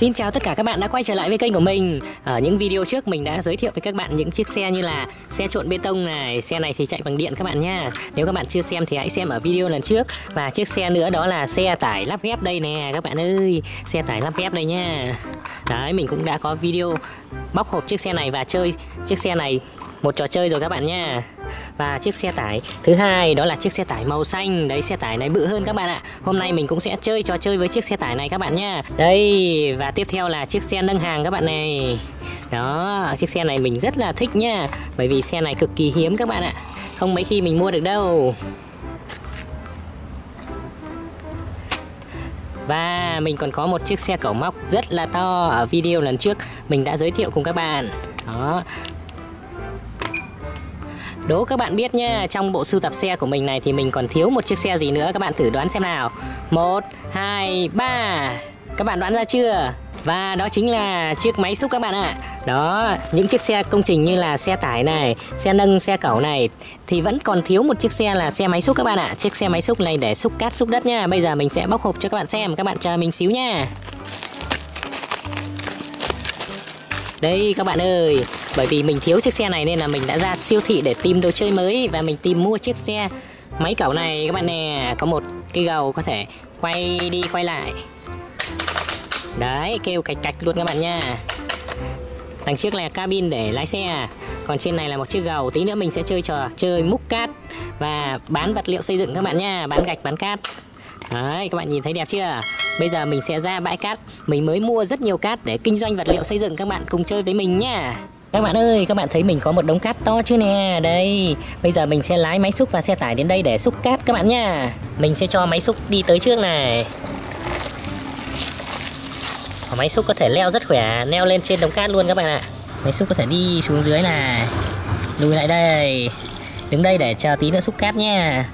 Xin chào tất cả các bạn đã quay trở lại với kênh của mình. Ở những video trước mình đã giới thiệu với các bạn những chiếc xe như là xe trộn bê tông này, Xe này thì chạy bằng điện các bạn nha Nếu các bạn chưa xem thì hãy xem ở video lần trước. Và chiếc xe nữa đó là xe tải lắp ghép đây nè, các bạn ơi. Xe tải lắp ghép đây nha Đấy, mình cũng đã có video bóc hộp chiếc xe này và chơi chiếc xe này một trò chơi rồi các bạn nha. Và chiếc xe tải. Thứ hai đó là chiếc xe tải màu xanh. Đấy xe tải này bự hơn các bạn ạ. Hôm nay mình cũng sẽ chơi trò chơi với chiếc xe tải này các bạn nha. Đây và tiếp theo là chiếc xe nâng hàng các bạn này. Đó chiếc xe này mình rất là thích nha. Bởi vì xe này cực kỳ hiếm các bạn ạ. Không mấy khi mình mua được đâu. Và mình còn có một chiếc xe cẩu móc rất là to. Ở video lần trước mình đã giới thiệu cùng các bạn. Đó, Đố các bạn biết nhá, trong bộ sưu tập xe của mình này thì mình còn thiếu một chiếc xe gì nữa các bạn thử đoán xem nào. 1 2 3. Các bạn đoán ra chưa? Và đó chính là chiếc máy xúc các bạn ạ. Đó, những chiếc xe công trình như là xe tải này, xe nâng, xe cẩu này thì vẫn còn thiếu một chiếc xe là xe máy xúc các bạn ạ. Chiếc xe máy xúc này để xúc cát xúc đất nha. Bây giờ mình sẽ bóc hộp cho các bạn xem, các bạn chờ mình xíu nha đấy các bạn ơi, bởi vì mình thiếu chiếc xe này nên là mình đã ra siêu thị để tìm đồ chơi mới và mình tìm mua chiếc xe. Máy cẩu này các bạn nè, có một cái gầu có thể quay đi quay lại. Đấy, kêu cạch cạch luôn các bạn nha. Đằng trước là cabin để lái xe. Còn trên này là một chiếc gầu Tí nữa mình sẽ chơi trò chơi múc cát Và bán vật liệu xây dựng các bạn nha. Bán gạch, bán cát. Đấy, các bạn nhìn thấy đẹp chưa? Bây giờ mình sẽ ra bãi cát. Mình mới mua rất nhiều cát để kinh doanh vật liệu xây dựng Các bạn cùng chơi với mình nha. Các bạn ơi, các bạn thấy mình có một đống cát to chưa nè? Đây, bây giờ mình sẽ lái máy xúc và xe tải đến đây để xúc cát các bạn nha. Mình sẽ cho máy xúc đi tới trước này. Máy xúc có thể leo rất khỏe, leo lên trên đống cát luôn các bạn ạ. Máy xúc có thể đi xuống dưới này Lùi lại đây. Đứng đây để chờ tí nữa xúc cát nha.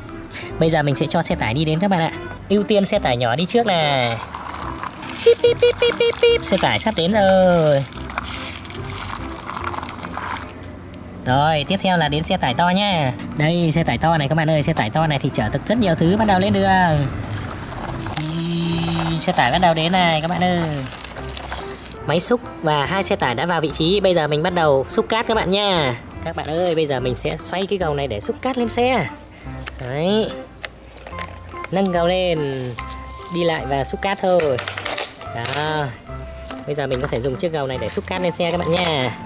Bây giờ mình sẽ cho xe tải đi đến các bạn ạ ưu tiên xe tải nhỏ đi trước này. Pip, pip, pip, pip, pip, pip. xe tải sắp đến rồi. Rồi, tiếp theo là đến xe tải to nha Đây, xe tải to này các bạn ơi Xe tải to này thì chở được rất nhiều thứ bắt đầu lên đường. Xe tải bắt đầu đến này các bạn ơi. Máy xúc và hai xe tải đã vào vị trí. Bây giờ mình bắt đầu xúc cát các bạn nha. Các bạn ơi, bây giờ mình sẽ xoay cái gầu này để xúc cát lên xe. Đấy nâng gầu lên đi lại và xúc cát thôi. Đó. Bây giờ mình có thể dùng chiếc gầu này để xúc cát lên xe các bạn nha.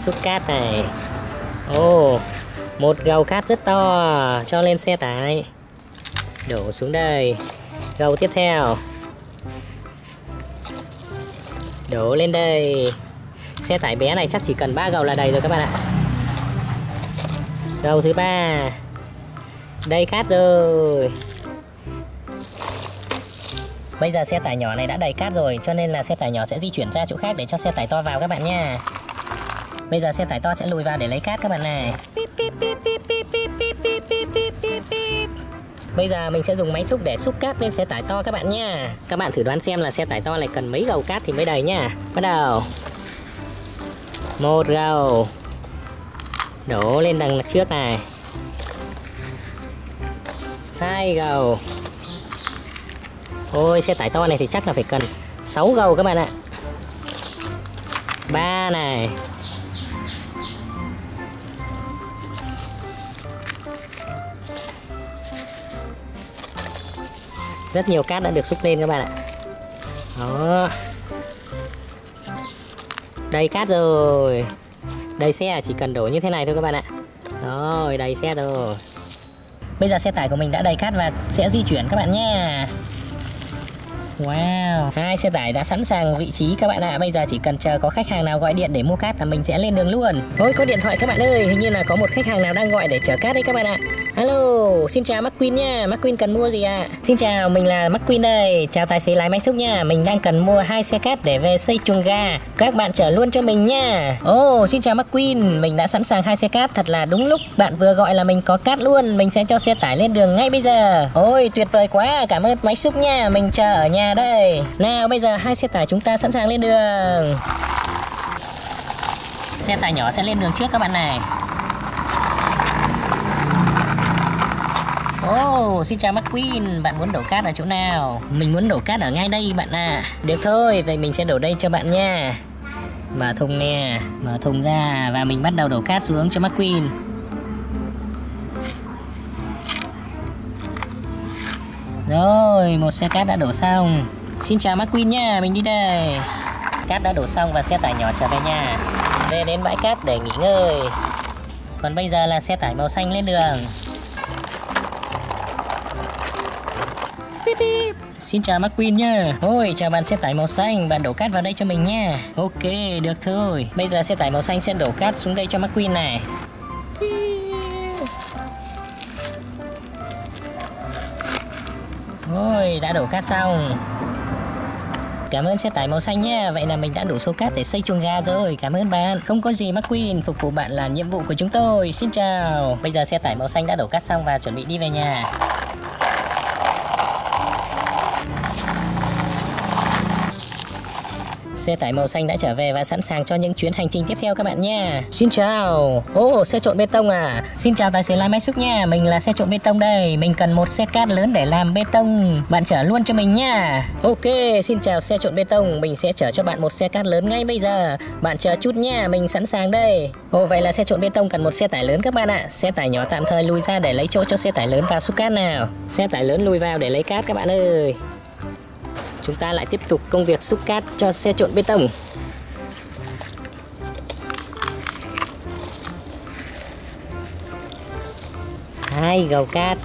Xúc cát này. Ô oh, một gầu cát rất to cho lên xe tải. Đổ xuống đây. Gầu tiếp theo. Đổ lên đây. Xe tải bé này chắc chỉ cần ba gầu là đầy rồi các bạn ạ. Gầu thứ ba. Đây cát rồi. Bây giờ xe tải nhỏ này đã đầy cát rồi cho nên là xe tải nhỏ sẽ di chuyển ra chỗ khác để cho xe tải to vào các bạn nha. Bây giờ xe tải to sẽ lùi vào để lấy cát các bạn này. Bây giờ mình sẽ dùng máy xúc để xúc cát lên xe tải to các bạn nha. Các bạn thử đoán xem là xe tải to này cần mấy gầu cát thì mới đầy nha. Bắt đầu. Một gầu. Đổ lên đằng trước này. Hai gầu. Ôi, xe tải to này thì chắc là phải cần 6 gầu các bạn ạ. Ba này. Rất nhiều cát đã được xúc lên các bạn ạ. Đó. Đầy cát rồi. Đầy xe à? chỉ cần đổ như thế này thôi các bạn ạ. Rồi, đầy xe rồi. Bây giờ xe tải của mình đã đầy cát và sẽ di chuyển các bạn nhé. Wow, hai xe tải đã sẵn sàng vị trí các bạn ạ. À. Bây giờ chỉ cần chờ có khách hàng nào gọi điện để mua cát là mình sẽ lên đường luôn. Ôi có điện thoại các bạn ơi, hình như là có một khách hàng nào đang gọi để chở cát đấy các bạn ạ. Alo, xin chào McQueen nha. McQueen cần mua gì ạ? À? Xin chào, mình là McQueen đây. Chào tài xế lái máy xúc nha. Mình đang cần mua hai xe cát để về xây chuồng gà. Các bạn chở luôn cho mình nha. Ồ, oh, xin chào McQueen. Mình đã sẵn sàng hai xe cát. Thật là đúng lúc bạn vừa gọi là mình có cát luôn. Mình sẽ cho xe tải lên đường ngay bây giờ. Ôi, tuyệt vời quá. Cảm ơn máy xúc nha. Mình chờ ở nhà đây. Nào, bây giờ hai xe tải chúng ta sẵn sàng lên đường. Xe tải nhỏ sẽ lên đường trước các bạn này. Oh, xin chào McQueen, bạn muốn đổ cát ở chỗ nào? Mình muốn đổ cát ở ngay đây bạn ạ. À. Được thôi, vậy mình sẽ đổ đây cho bạn nha. Mở thùng nè, mở thùng ra và mình bắt đầu đổ cát xuống cho McQueen Rồi, một xe cát đã đổ xong. Xin chào McQueen nha, mình đi đây. Cát đã đổ xong và xe tải nhỏ trở về nhà. Về đến bãi cát để nghỉ ngơi. Còn bây giờ là xe tải màu xanh lên đường. Bíp bíp. Xin chào McQueen nha Ôi chào bạn xe tải màu xanh. Bạn đổ cát vào đây cho mình nha Ok, được thôi. Bây giờ xe tải màu xanh sẽ đổ cát xuống đây cho McQueen này. Ôi đã đổ cát xong. Cảm ơn xe tải màu xanh nha Vậy là mình đã đủ số cát để xây chuồng gà rồi. Cảm ơn bạn. Không có gì McQueen Phục vụ bạn là nhiệm vụ của chúng tôi. Xin chào. Bây giờ xe tải màu xanh đã đổ cát xong và chuẩn bị đi về nhà. Xe tải màu xanh đã trở về và sẵn sàng cho những chuyến hành trình tiếp theo các bạn nha. Xin chào. Ô, oh, xe trộn bê tông à. Xin chào tài xế lái máy xúc nha. Mình là xe trộn bê tông đây. Mình cần một xe cát lớn để làm bê tông. Bạn chở luôn cho mình nha. Ok, xin chào xe trộn bê tông. Mình sẽ chở cho bạn một xe cát lớn ngay bây giờ. Bạn chờ chút nha, mình sẵn sàng đây. Ồ, vậy là xe trộn bê tông cần một xe tải lớn các bạn ạ. Xe tải nhỏ tạm thời lùi ra để lấy chỗ cho xe tải lớn vào xúc cát nào. Xe tải lớn lùi vào để lấy cát các bạn ơi chúng ta lại tiếp tục công việc xúc cát cho xe trộn bê tông. Hai gầu cát.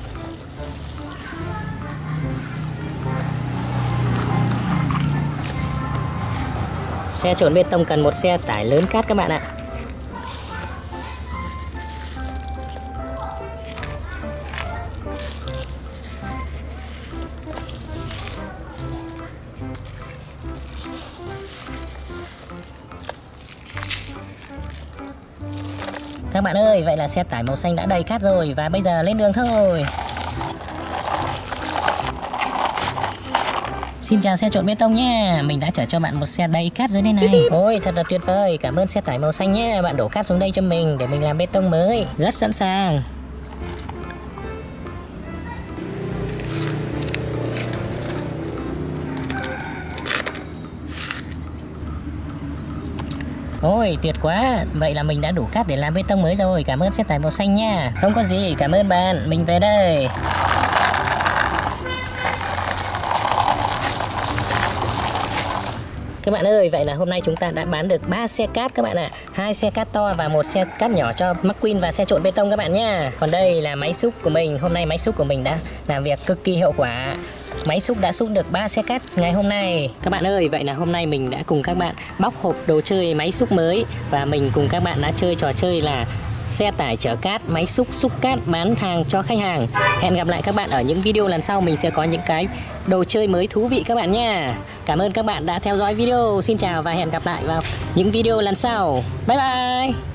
Xe trộn bê tông cần một xe tải lớn cát các bạn ạ. Các bạn ơi, vậy là xe tải màu xanh đã đầy cát rồi và bây giờ lên đường thôi. Xin chào xe trộn bê tông nha Mình đã chở cho bạn một xe đầy cát dưới đây này. Ôi thật là tuyệt vời. Cảm ơn xe tải màu xanh nhé. Bạn đổ cát xuống đây cho mình để mình làm bê tông mới. Rất sẵn sàng Ôi, tuyệt quá. Vậy là mình đã đủ cát để làm bê tông mới rồi. Cảm ơn xe tải màu xanh nha. Không có gì. Cảm ơn bạn. Mình về đây. Các bạn ơi, vậy là hôm nay chúng ta đã bán được 3 xe cát các bạn ạ. À. hai xe cát to và một xe cát nhỏ cho McQueen và xe trộn bê tông các bạn nha. Còn đây là máy xúc của mình. Hôm nay máy xúc của mình đã làm việc cực kỳ hiệu quả. Máy xúc đã xúc được 3 xe cát ngày hôm nay Các bạn ơi, vậy là hôm nay mình đã cùng các bạn bóc hộp đồ chơi máy xúc mới Và mình cùng các bạn đã chơi trò chơi là xe tải chở cát, máy xúc xúc cát bán hàng cho khách hàng. Hẹn gặp lại các bạn ở những video lần sau mình sẽ có những cái đồ chơi mới thú vị các bạn nha. Cảm ơn các bạn đã theo dõi video. Xin chào và hẹn gặp lại vào những video lần sau. Bye bye.